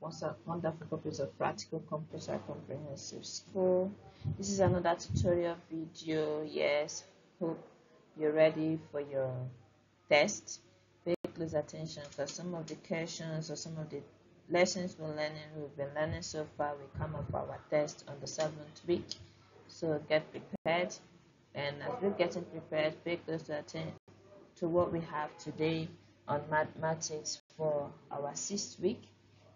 wonderful purpose of practical computer comprehensive school. This is another tutorial video. Yes hope you're ready for your test. Pay close attention because some of the questions or some of the lessons we're learning. We've been learning so far. We come up our test on the seventh week. So get prepared. And as we're getting prepared pay close attention to what we have today on mathematics for our sixth week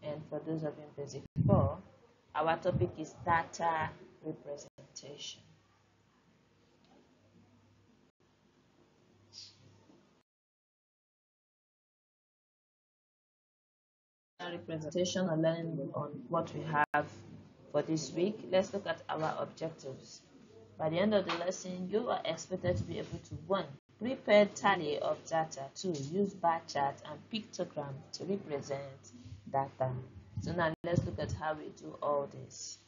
and for those of you in basic 4 our topic is data representation. Representation or learning on what we have for this week. Let's look at our objectives. By the end of the lesson you are expected to be able to one prepare tally of data two use bar chart and pictogram to represent data. So now let's look at how we do all this.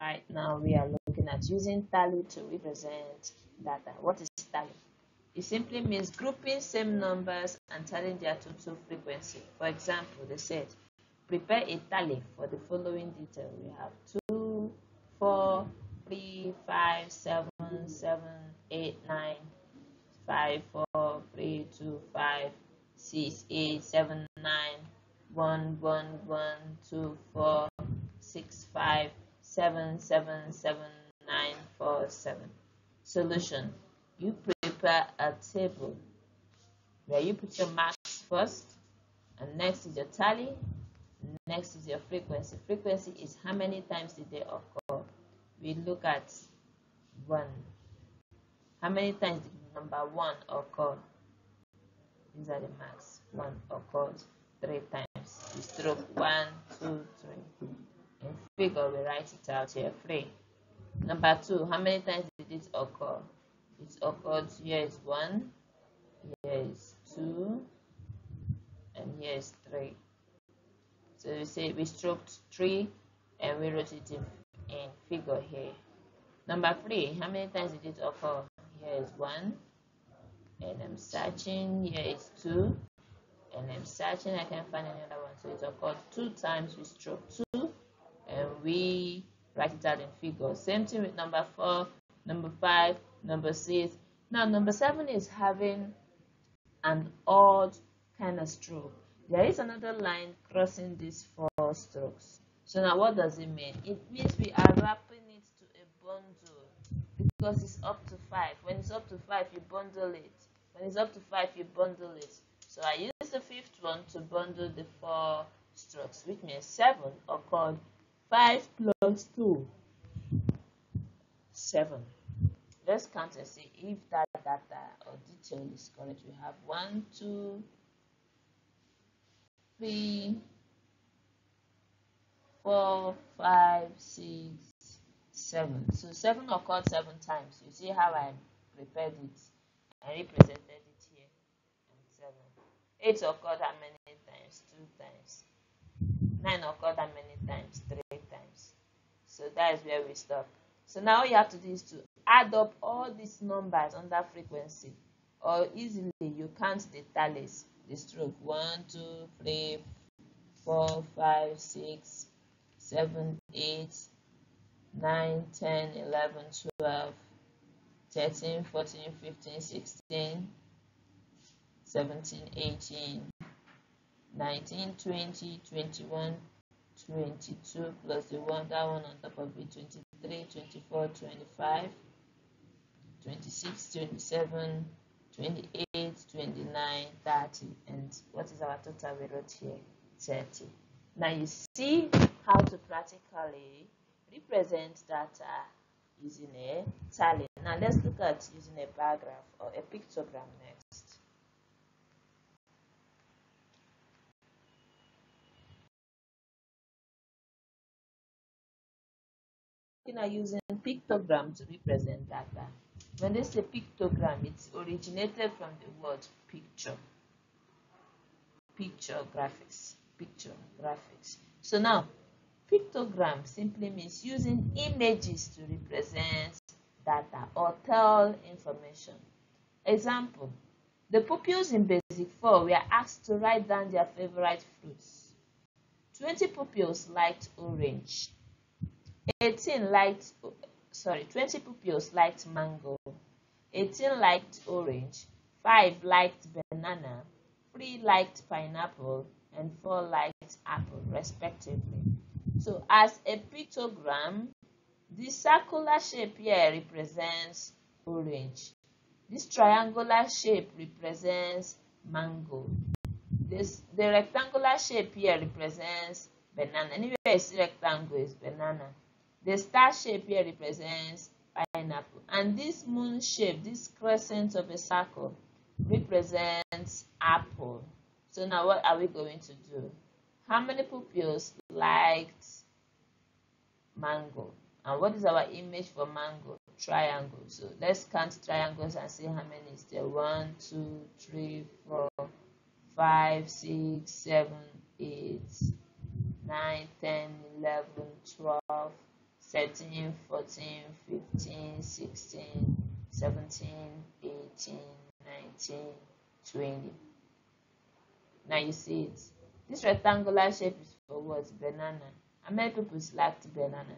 Right now we are looking at using tally to represent data. What is tally? It simply means grouping same numbers and telling their total frequency. For example, they said, prepare a tally for the following detail. We have 2, 4, three, five, seven, seven, eight, nine, five, four, three, two, five, six, eight, seven, nine, one, one, one, two, four, six, five, seven, seven, seven, nine, four, seven. Solution. You prepare a table where you put your marks first, and next is your tally, next is your frequency. Frequency is how many times did they occur we look at 1. How many times did number 1 occur? These are the marks. 1 occurred 3 times. We stroke 1, 2, 3. In figure, we write it out here 3. Number 2, how many times did it occur? It occurred here is 1, here is 2, and here is 3. So we say we stroked 3 and we wrote it in in figure here. Number three, how many times did it occur? Here is one, and I'm searching. Here is two, and I'm searching. I can't find another one. So it occurred two times. We stroke two, and we write it out in figure. Same thing with number four, number five, number six. Now number seven is having an odd kind of stroke. There is another line crossing these four strokes. So now what does it mean? It means we are wrapping it to a bundle because it's up to 5. When it's up to 5, you bundle it. When it's up to 5, you bundle it. So I use the fifth one to bundle the four strokes, which means 7 occurred 5 plus 2. 7. Let's count and see if that data or detail is correct. We have 1, 2, 3, four, five, six, seven. So seven occurred seven times. You see how I prepared it and represented it here. And seven. Eight occurred how many times? Two times. Nine occurred how many times? Three times. So that is where we stop. So now all you have to do is to add up all these numbers under frequency. Or easily you count the tallies, the stroke. One, two, three, four, five, six, 7, 8, 9, 10, 11, 12, 13, 14, 15, 16, 17, 18, 19, 20, 21, 22 plus the one, that one on top of it, 23, 24, 25, 26, 27, 28, 29, 30. And what is our total we wrote here? 30. Now you see how to practically represent data uh, using a tally. Now let's look at using a bar graph or a pictogram next. We are using pictogram to represent data. Uh, when they say pictogram, it's originated from the word picture. Picture graphics. Picture graphics. So now, pictogram simply means using images to represent data or tell information. Example, the pupils in Basic 4 were asked to write down their favorite fruits. 20 pupils liked orange. 18 liked, sorry, 20 pupils liked mango. 18 liked orange. 5 liked banana. 3 liked pineapple. And 4 liked apple, respectively. So as a pictogram, the circular shape here represents orange. This triangular shape represents mango. This the rectangular shape here represents banana. Anywhere you see rectangle is banana. The star shape here represents pineapple. And this moon shape, this crescent of a circle, represents apple. So now what are we going to do? How many pupils liked mango? And what is our image for mango? Triangle. So let's count triangles and see how many is there. One, two, three, four, five, six, seven, eight, nine, ten, eleven, twelve, thirteen, fourteen, fifteen, sixteen, seventeen, eighteen, nineteen, twenty. Now you see it. This rectangular shape is for what? Banana. How many people liked banana?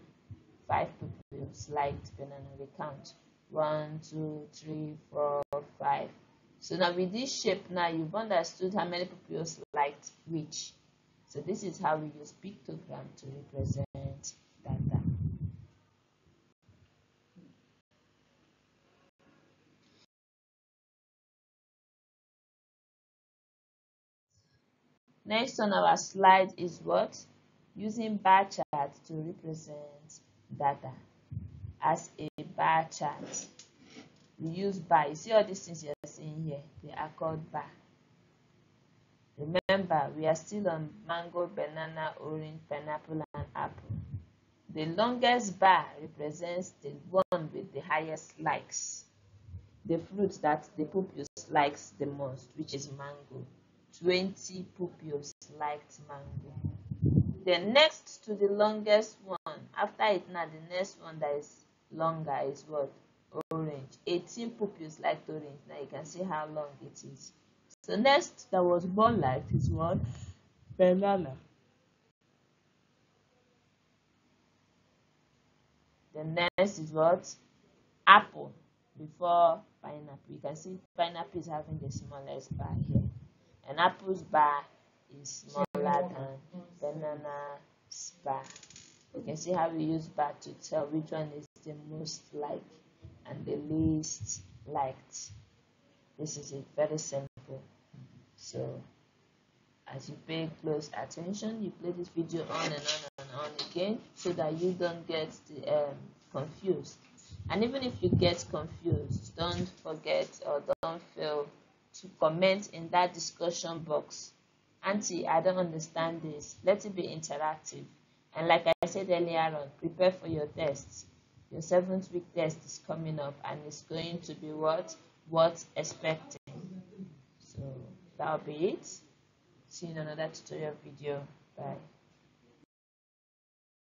Five people liked banana. We count. One, two, three, four, five. So now with this shape now you've understood how many people liked which. So this is how we use pictogram to represent data. Next on our slide is what? Using bar chart to represent data as a bar chart. We use bar. You see all these things you're seeing here? They are called bar. Remember, we are still on mango, banana, orange, pineapple, and apple. The longest bar represents the one with the highest likes. The fruit that the pupils likes the most, which is mango. 20 pupils liked mango. The next to the longest one, after it now, the next one that is longer is what? Orange. 18 pupils liked orange. Now you can see how long it is. So next that was more liked is what? Banana. The next is what? Apple before pineapple. You can see pineapple is having the smallest bar here. An apple's bar is smaller than banana's bar. You can see how we use bar to tell which one is the most liked and the least liked. This is it, very simple. So, as you pay close attention, you play this video on and on and on again so that you don't get the, um, confused. And even if you get confused, don't forget or don't feel to comment in that discussion box. Auntie, I don't understand this. Let it be interactive. And like I said earlier on, prepare for your tests. Your seventh week test is coming up and it's going to be what? What's expecting. So that'll be it. See you in another tutorial video. Bye.